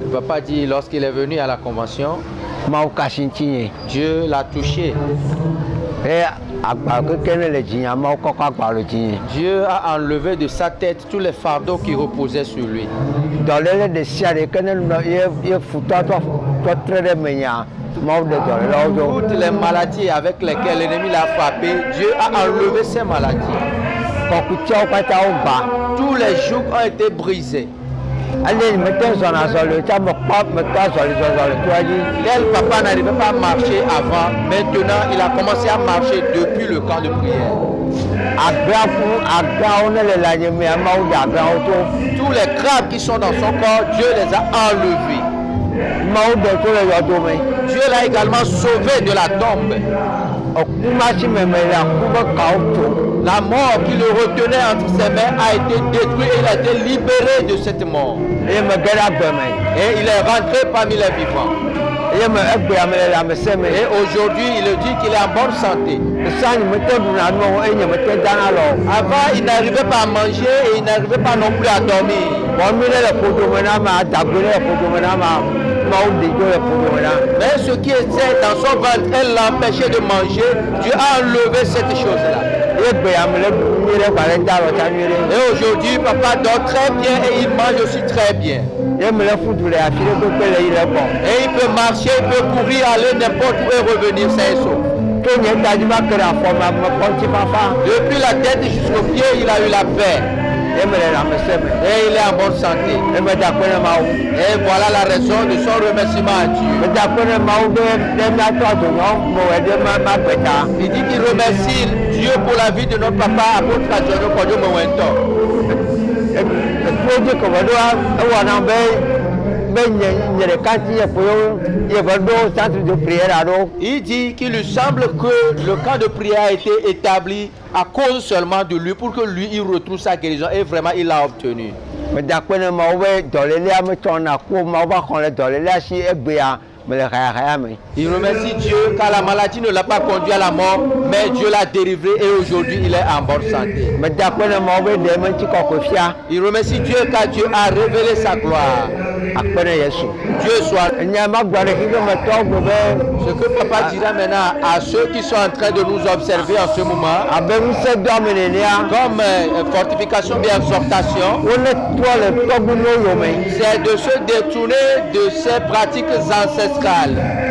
Le papa dit lorsqu'il est venu à la convention, Dieu l'a touché. e dzinye Dieu a enlevé de sa tête tous les fardeaux qui reposaient sur lui. Toutes les maladies avec lesquelles l'ennemi l'a frappé, Dieu a enlevé ces maladies. Tous les jours ont été brisés. Ale mete zɔna zɔli tsa me dzi Tel papa n'arrivait pas à marcher avant, maintenant il a commencé à marcher depuis le camp de prière. Tous les crabes qui sont dans son corps, Dieu les a enlevés. Dieu l'a également sauvé de la tombe. La mort qui le retenait entre ses mains a été détruite et il a été libéré de cette mort. Et il est rentré parmi les vivants. Et aujourd'hui, il dit qu'il est en bonne santé. Avant, il n'arrivait pas à manger et il n'arrivait pas non plus à dormir. Mais ce qui était dans son ventre, elle l'empêchait de manger. Dieu a enlevé cette chose-là. Et aujourd'hui, papa dort très bien et il mange aussi très bien. Et il peut marcher, il peut courir, aller n'importe où et revenir sain et sauf. Depuis la tête jusqu'au pied, il a eu la paix. Et il est en bonne santé. Et voilà la raison de son remerciement à Dieu. Il dit qu'il remercie Dieu pour la vie de notre papa, apôtre Adjono Kodio Mewento. Centre de prière Il dit qu'il lui semble que le camp de prière a été établi à cause seulement de lui, pour que lui, il retrouve sa guérison. Et vraiment, il l'a obtenu. Il remercie Dieu car la maladie ne l'a pas conduit à la mort, mais Dieu l'a délivré et aujourd'hui, il est en bonne santé. Il remercie Dieu car Dieu a révélé sa gloire. Dieu soit. Ce que papa dira maintenant à ceux qui sont en train de nous observer en ce moment, abe ŋusẽ dɔ me nenea comme euh, fortification bien exhortation, wole trɔ le tɔgbunuwo yome c'est de se détourner de ces pratiques ancestrales.